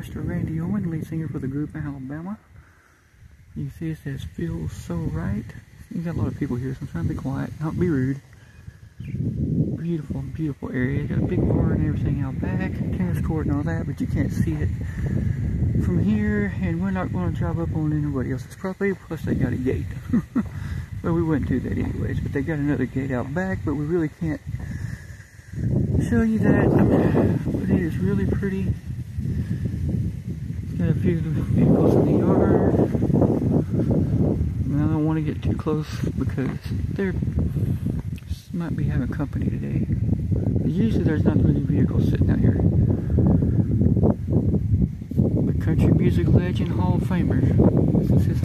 Mr. Randy Owen, lead singer for the group Alabama. You see it says feels so right. You got a lot of people here, so I'm trying to be quiet, not be rude. Beautiful, beautiful area. Got a big bar and everything out back, tennis court and all that, but you can't see it from here, and we're not going to drive up on anybody else's property, plus they got a gate. well, we wouldn't do that anyways, but they got another gate out back, but we really can't show you that, but it is really pretty. Few vehicles in the yard. And I don't want to get too close because there might be having company today. Usually there's not many vehicles sitting out here. The country music legend Hall of Famer. This is his.